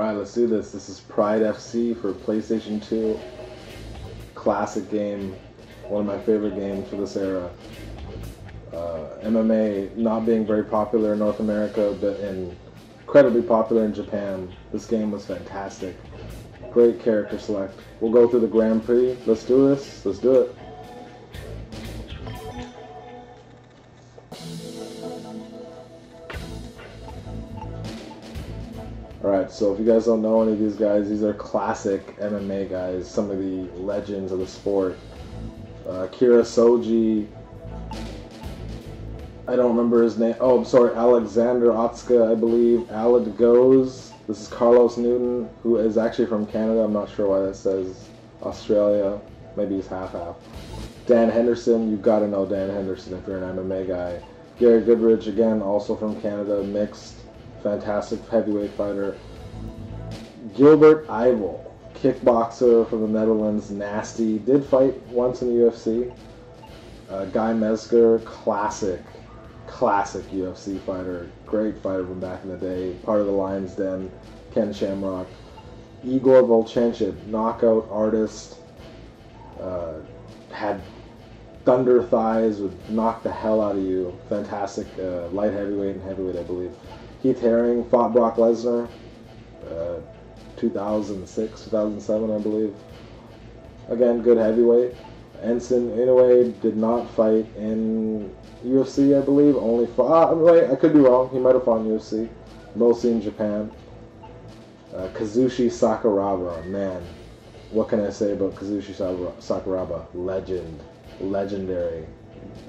Alright, let's do this. This is Pride FC for PlayStation 2. Classic game. One of my favorite games for this era. Uh, MMA not being very popular in North America, but incredibly popular in Japan. This game was fantastic. Great character select. We'll go through the Grand Prix. Let's do this. Let's do it. Alright, so if you guys don't know any of these guys, these are classic MMA guys, some of the legends of the sport. Uh, Kira Shoji, I don't remember his name. Oh, I'm sorry, Alexander Otsuka, I believe. Allan Goes. This is Carlos Newton, who is actually from Canada. I'm not sure why that says Australia. Maybe he's half-half. Dan Henderson, you've got to know Dan Henderson if you're an MMA guy. Gary Goodridge, again, also from Canada, mixed fantastic heavyweight fighter. Gilbert Yvel, kickboxer from the Netherlands, nasty. Did fight once in the UFC. Uh, Guy Mezger, classic, classic UFC fighter. Great fighter from back in the day. Part of the Lions Den. Ken Shamrock. Igor Vovchanchyn, knockout artist. Uh, had thunder thighs, would knock the hell out of you. Fantastic uh, light heavyweight and heavyweight, I believe. Heath Herring fought Brock Lesnar, uh, 2006, 2007, I believe. Again, good heavyweight. Enson Inoue did not fight in UFC, I believe. Only fought. Wait, I could be wrong. He might have fought in UFC, mostly in Japan. Uh, Kazushi Sakuraba, man, what can I say about Kazushi Sakuraba? Legend, legendary,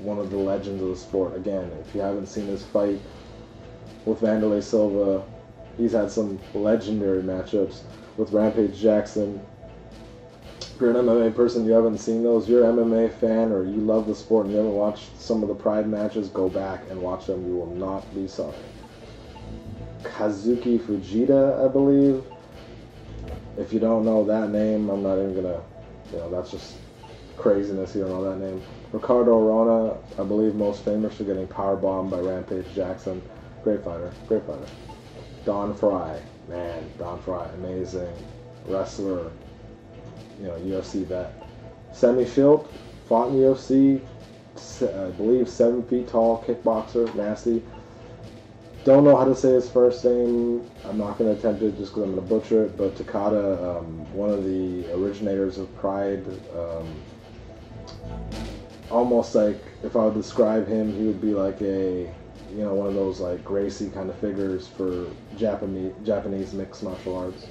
one of the legends of the sport. Again, if you haven't seen his fight with Wanderlei Silva. He's had some legendary matchups with Rampage Jackson. If you're an MMA person, you haven't seen those, you're an MMA fan or you love the sport and you haven't watched some of the Pride matches, go back and watch them. You will not be sorry. Kazuki Fujita, I believe. If you don't know that name, I'm not even gonna, you know, that's just craziness. You don't know that name. Ricardo Arona, I believe most famous for getting power bombed by Rampage Jackson. Great fighter. Great fighter. Don Frye. Man, Don Frye. Amazing. Wrestler. You know, UFC vet. Semi Schilt. Fought in UFC. I believe seven feet tall. Kickboxer. Nasty. Don't know how to say his first name. I'm not going to attempt it just because I'm going to butcher it. But Takada, um, one of the originators of Pride, um, almost like if I would describe him, he would be like a you know, one of those like Gracie kind of figures for Japanese Japanese mixed martial arts.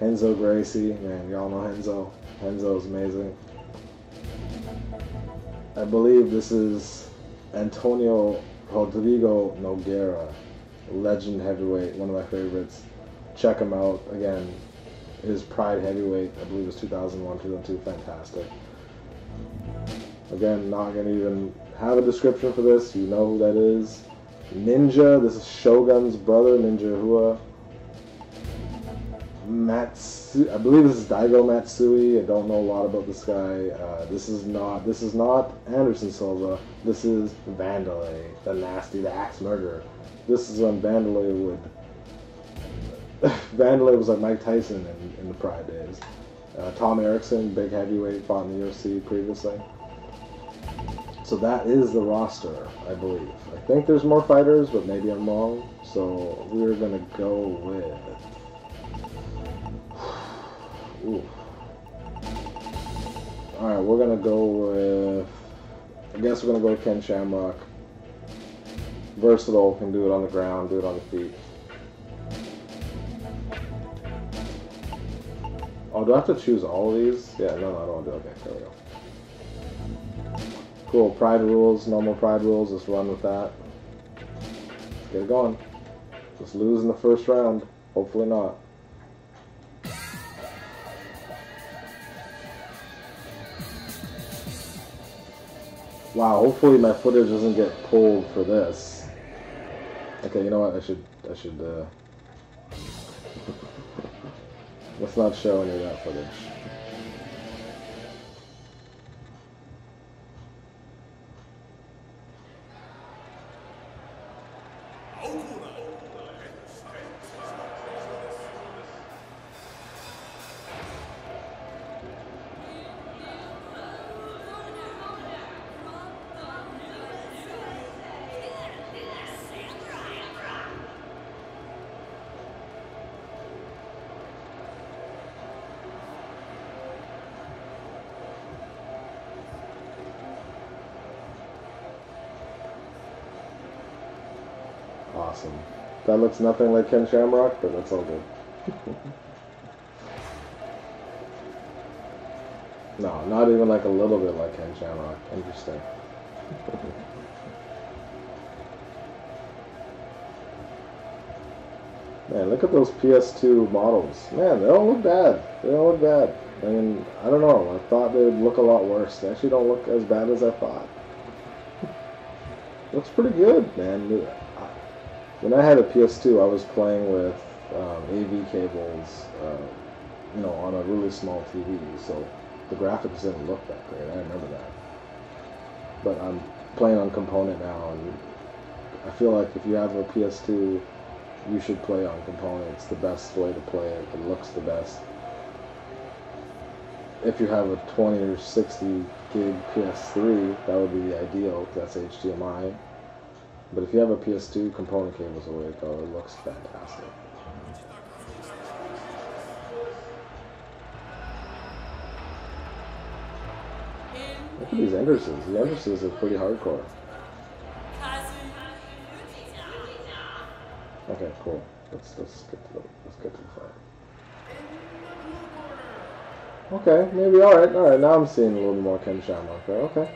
Henzo Gracie, man, y'all know Henzo. Renzo's amazing. I believe this is Antonio Rodrigo Nogueira, legend heavyweight, one of my favorites. Check him out again. His Pride heavyweight, I believe, was 2001, 2002, fantastic. Again, not gonna even have a description for this. You know who that is. Ninja. This is Shogun's brother, Ninja Hua. Matsu. I believe this is Daigo Matsui. I don't know a lot about this guy. Uh, this is not. This is not Anderson Silva. This is Wanderlei, the nasty, the axe murderer. This is when Wanderlei would. Wanderlei was like Mike Tyson in, in the Pride days. Uh, Tom Erikson, big heavyweight, fought in the UFC previously. So that is the roster, I believe. I think there's more fighters, but maybe I'm wrong. So we're gonna go with. Ooh. All right, we're gonna go with. I guess we're gonna go with Ken Shamrock. Versatile, can do it on the ground, do it on the feet. Oh, do I have to choose all of these? Yeah, no, no, I don't want to do it. Okay, there we go. Cool, pride rules, normal pride rules, let's run with that. Let's get it going. Just lose in the first round. Hopefully not. Wow, hopefully my footage doesn't get pulled for this. Okay, you know what, I should, I should, uh... let's not show any of that footage. That looks nothing like Ken Shamrock, but that's all good. no, not even like a little bit like Ken Shamrock. Interesting. Man, look at those PS2 models. Man, they don't look bad. They don't look bad. I mean, I don't know. I thought they would look a lot worse. They actually don't look as bad as I thought. Looks pretty good, man. When I had a PS2, I was playing with um, AV cables, uh, you know, on a really small TV, so the graphics didn't look that great. I remember that. But I'm playing on component now, and I feel like if you have a PS2 you should play on component. It's the best way to play it. It looks the best. If you have a 20 or 60 gig PS3, that would be the ideal. That's HDMI. But if you have a PS2, component cable's the way to go. It looks fantastic. Look at these entrances. The entrances are pretty hardcore. Okay, cool. Let's let's get to the let's get to the fight. Okay, maybe alright, alright, now I'm seeing a little more Ken Shamrock there. Okay.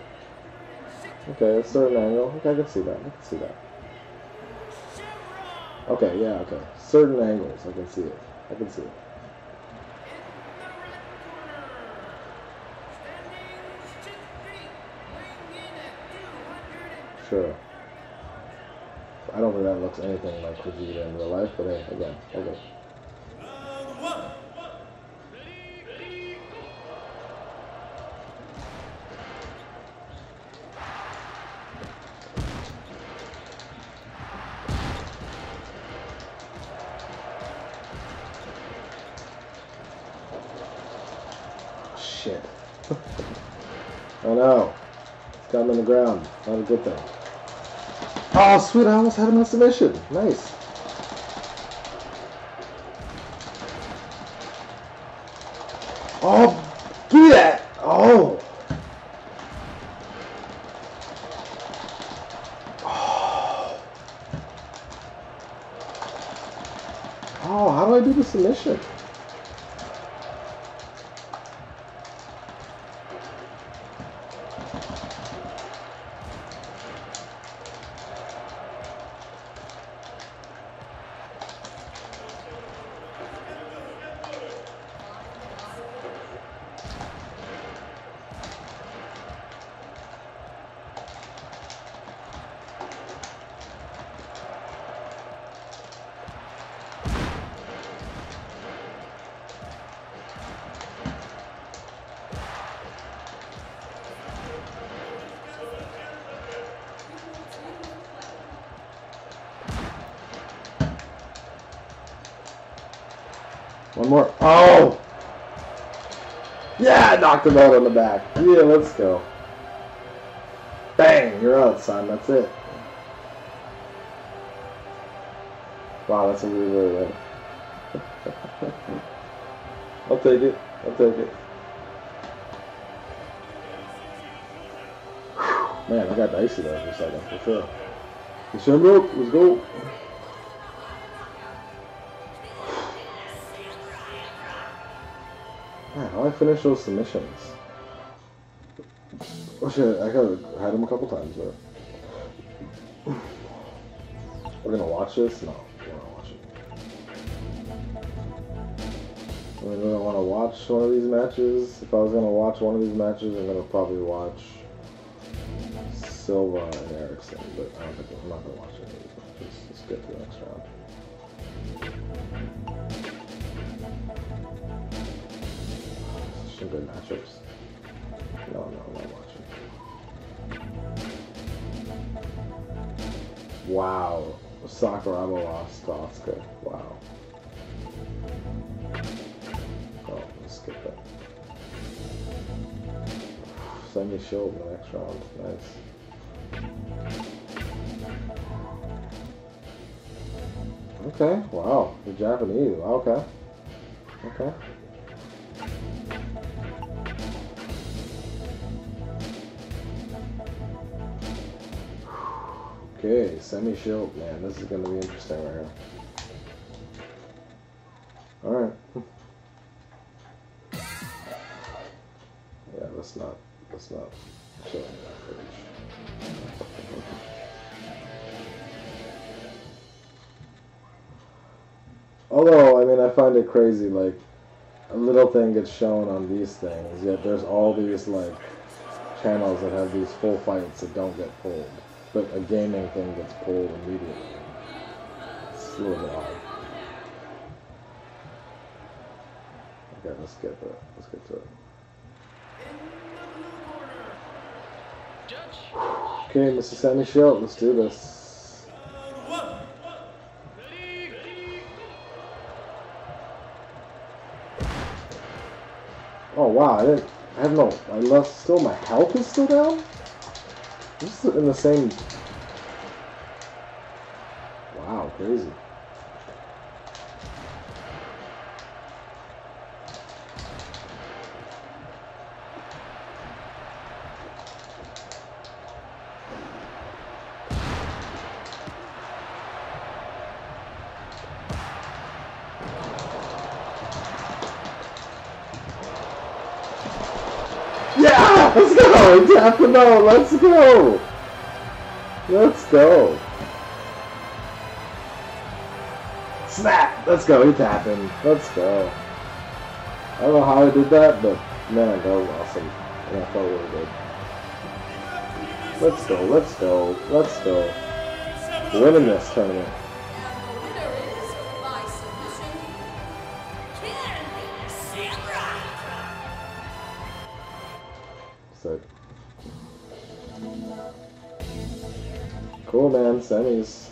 Okay, a certain angle. Okay, I can see that. I can see that. Okay, yeah, okay. Certain angles, I can see it. I can see it. Sure. I don't think that looks anything like Vegeta in real life, but hey, again, okay. The ground. Not a good thing. Oh, sweet, I almost had him in submission. Nice. Oh, give me that. Oh. Oh. Oh, how do I do the submission? One more. Oh! Yeah, knocked him out on the back. Yeah, let's go. Bang! You're out, son. That's it. Wow, that's a really, really good. I'll take it. I'll take it. Man, I got dicey there for a second, for sure. December, let's go. Man, how I finish those submissions? Oh shit, I got had them a couple times there. We're gonna watch this? No, we're gonna watch it. I really want to watch one of these matches. If I was gonna watch one of these matches, I'm gonna probably watch Silva and Erikson, but I don't think I'm not gonna watch any of these matches. Let's get to the next round. Some good matchups. No, no, I'm watching. Wow. Sakuraba lost oh, to Oscar. Wow. Oh, let's skip that. Send me shield the next round. Nice. Okay, wow. The Japanese. Okay. Okay. Okay, Semi Schilt, man, this is gonna be interesting right here. Alright. yeah, let's not let's not show that footage. Although, I mean, I find it crazy, like, a little thing gets shown on these things, yet there's all these, like, channels that have these full fights that don't get pulled. But a gaming thing gets pulled immediately. It's a little bit odd. Okay, let's get to it. Let's get to it. Okay, Mr. Semi Schilt, let's do this. Oh wow, I didn't. I have no. I left. Still, my health is still down. This is in the same. Wow, crazy. Let's go, Taffino, let's go. Let's go. Snap! Let's go, he tapping. Let's go. I don't know how I did that, but man, that was awesome. And I felt really good. Let's go, let's go, let's go. Winning this tournament. Cool, man. Semis.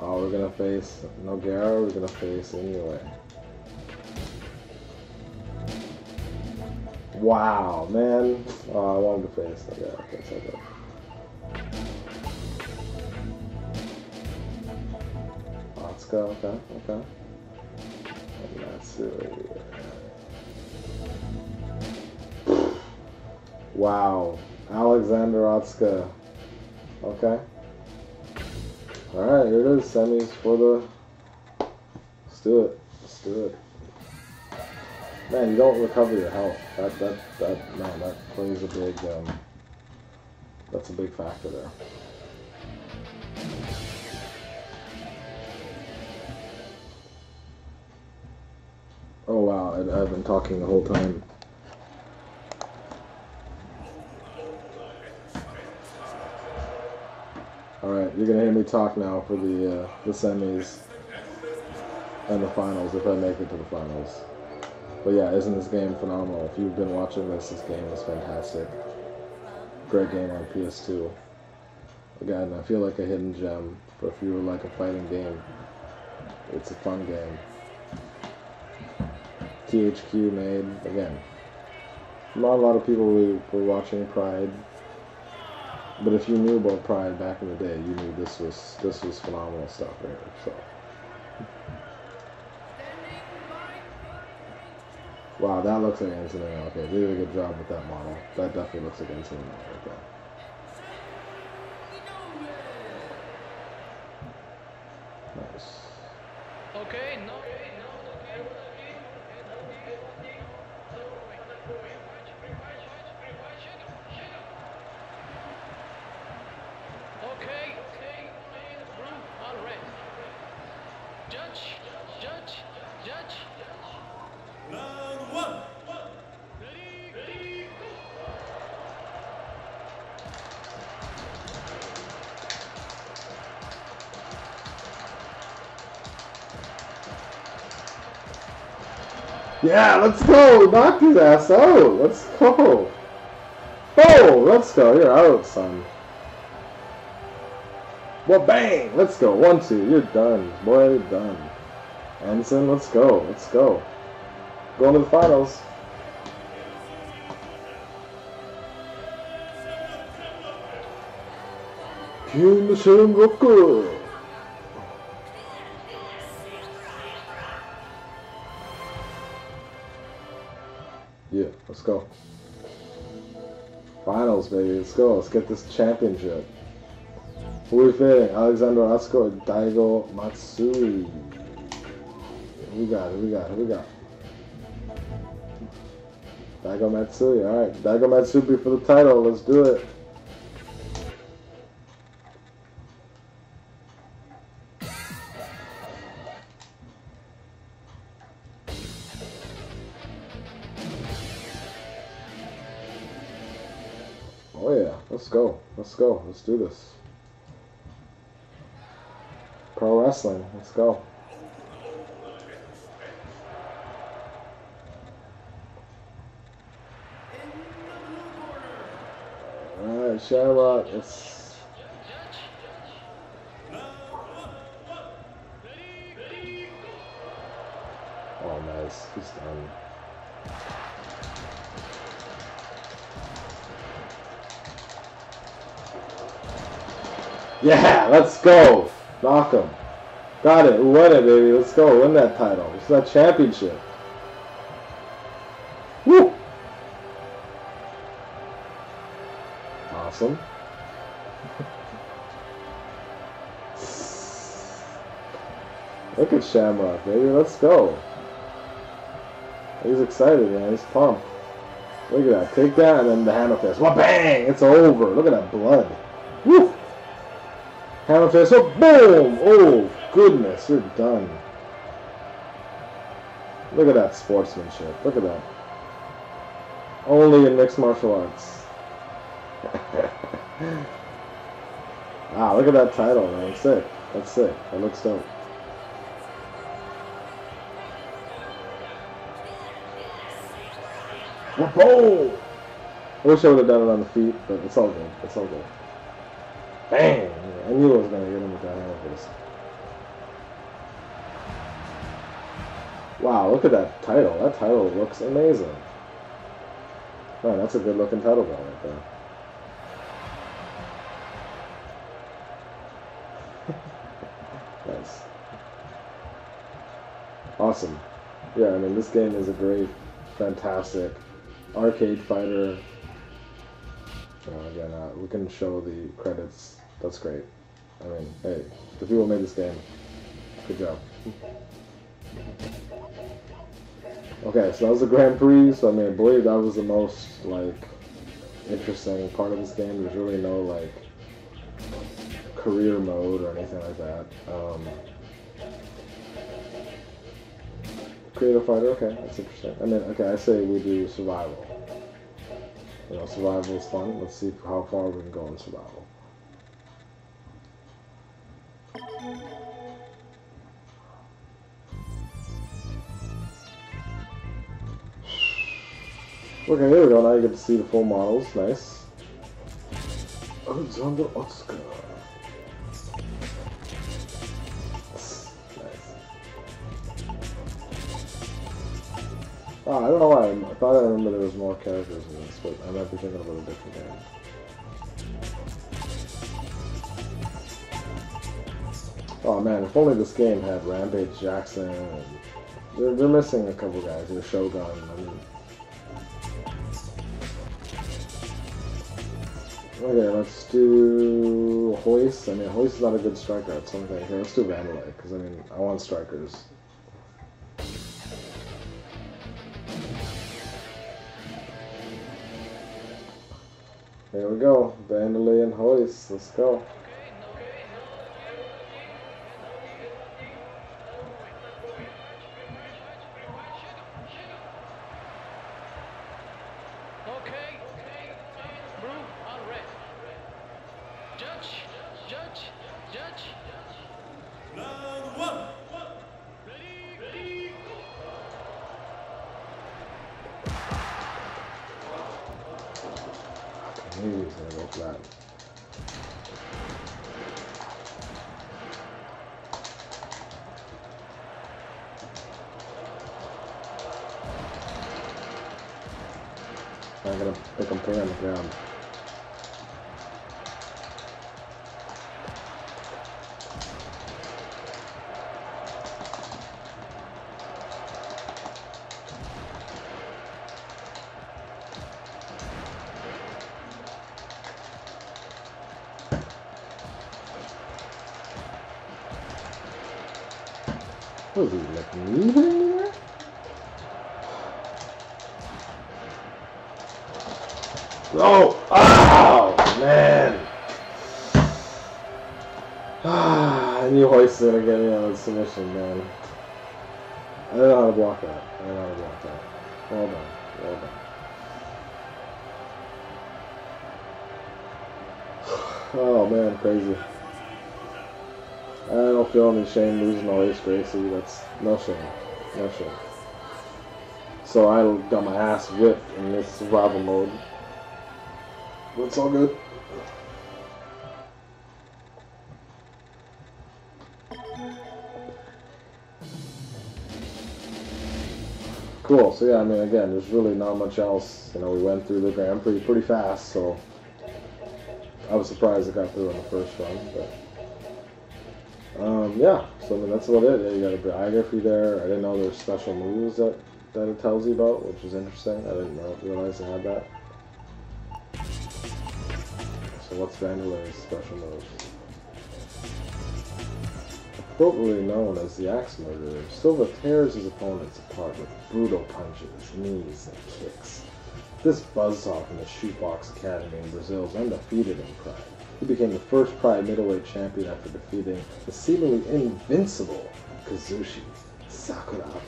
Oh, we're gonna face Nogueira. We're gonna face anyway. Wow, man. Oh, I wanted to face. Okay, so good. Asuka, okay, okay. And that's it. Wow. Alexander Otsuka. Okay. Alright, here it is. Semis for the. Let's do it. Let's do it. Man, you don't recover your health. That, that, that, man, that plays a big, um, that's a big factor there. Oh wow, I, I've been talking the whole time. Alright, you're gonna hear me talk now for the uh, the semis and the finals if I make it to the finals. But yeah, isn't this game phenomenal? If you've been watching this, this game is fantastic. Great game on PS2. Again, I feel like a hidden gem for if you like a fighting game. It's a fun game. THQ made again. Not a lot of people were watching Pride but if you knew about Pride back in the day, you knew this was this was phenomenal stuff right here. So. Wow, that looks like Anthony. Okay, they did a good job with that model. That definitely looks like Anthony right there. Nice. Okay, no. Okay, okay, all right. Judge, judge, judge. Round one. Ready, ready, go. Yeah, let's go! Knock his ass out! Let's go! Oh, let's go! You're out, son. Well, bang! Let's go. One, two. You're done. Boy, you're done. Anderson, let's go. Let's go. Going to the finals. King Sengoku! Yeah, let's go. Finals, baby. Let's go. Let's get this championship. Who are we fading? Alexander Otsuka or Daigo Matsui? We got? Who we got? Who we got? Daigo Matsui. All right, Daigo Matsui for the title. Let's do it. Oh yeah, let's go. Let's go. Let's do this. Pro wrestling. Let's go. Alright, Shamrock. It's Oh nice. He's done. Yeah, let's go. Knock him. Got it. We won it, baby. Let's go. Win that title. It's that championship. Woo! Awesome. Look at Shamrock, baby. Let's go. He's excited, man. He's pumped. Look at that. Take that and then the hammer fist. Bang! It's over. Look at that blood. Hammer fist. Oh, boom! Oh, goodness. You're done. Look at that sportsmanship. Look at that. Only in mixed martial arts. wow, ah, look at that title, man. Sick. That's sick. That looks dope. Boom! I wish I would have done it on the feet, but it's all good. It's all good. Bang! I knew I was gonna get him with that hammer fist. Wow, look at that title. That title looks amazing. Man, that's a good looking title belt right there. nice. Awesome. Yeah, I mean, this game is a great, fantastic arcade fighter. Uh, again, uh, we can show the credits. That's great. I mean, hey, the people made this game, good job. Okay, so that was the Grand Prix. So I mean, I believe that was the most like interesting part of this game. There's really no like career mode or anything like that. Um, creative fighter, okay, that's interesting. I mean, okay, I say we do survival. You know, survival is fun. Let's see how far we can go in survival. Okay, here we go. Now you get to see the full models. Nice. Alexander Oscar. Nice. Oh, I don't know why. I thought I remember there was more characters in this, but I might be thinking about a different game. Oh man, if only this game had Rampage Jackson and they're, they're missing a couple guys. There's Shogun. I mean, Okay, let's do Hoist. I mean, Hoist is not a good striker at something. Okay, let's do Vanderlei, because I mean, I want strikers. There we go, Vanderlei and Hoist. Let's go. Okay, blue on red. Judge, judge, judge. Round one. Ready, ready, go. Maybe he's gonna go flat. I'm gonna pick him clear on the ground. What is he, like, knee hitting me? Oh! Man! Ah, and you hoisted again, yeah, that's submission, man. I don't know how to block that. I don't know how to block that. Well done. Well done. Oh man, crazy. I feel any shame losing to Ace Gracie. That's no shame. No shame. So I got my ass whipped in this survival mode. But it's all good. Cool. So yeah, I mean, again, there's really not much else. You know, we went through the Grand Prix pretty fast, so I was surprised it got through on the first run. But um, yeah, so I mean, that's about it. Yeah, you got a biography there. I didn't know there were special moves that that it tells you about, which is interesting. I didn't know, realize they had that. So what's Vanderlei's special moves? Appropriately known as the Axe Murderer, Silva tears his opponents apart with brutal punches, knees, and kicks. This buzzsaw from the Chute Boxe Academy in Brazil is undefeated in Pride. He became the first Pride middleweight champion after defeating the seemingly invincible Kazushi Sakuraba.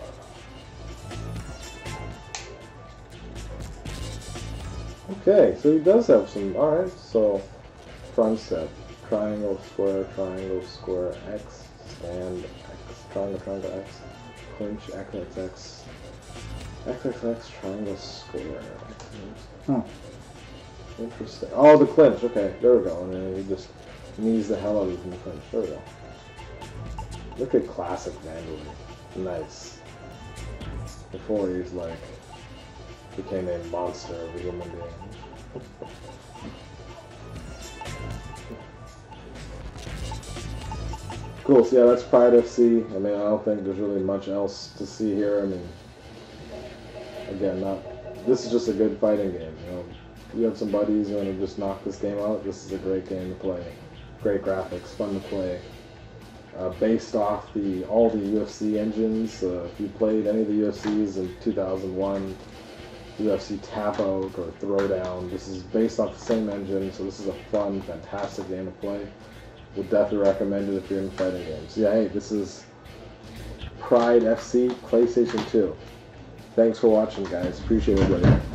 Okay, so he does have some. Alright, so front step. Triangle, square, triangle, square, X, stand, X, triangle, triangle, X, clinch, X, X, X, X, X, X, triangle, square. Huh. Interesting. Oh, the clinch. Okay, there we go. And then he just knees the hell out of you the clinch. There we go. Look at classic Vanderlei. Nice. Before he's like became a monster of a human being. Cool. So yeah, that's Pride FC. I mean, I don't think there's really much else to see here. I mean, again, not. This is just a good fighting game. You know, you have some buddies you want to just knock this game out. This is a great game to play. Great graphics, fun to play. Uh, based off the all the UFC engines. Uh, if you played any of the UFCs in 2001, UFC Tap Out or Throwdown, this is based off the same engine. So this is a fun, fantastic game to play. Would definitely recommend it if you're in fighting games. Yeah, hey, this is Pride FC PlayStation 2. Thanks for watching, guys. Appreciate buddy.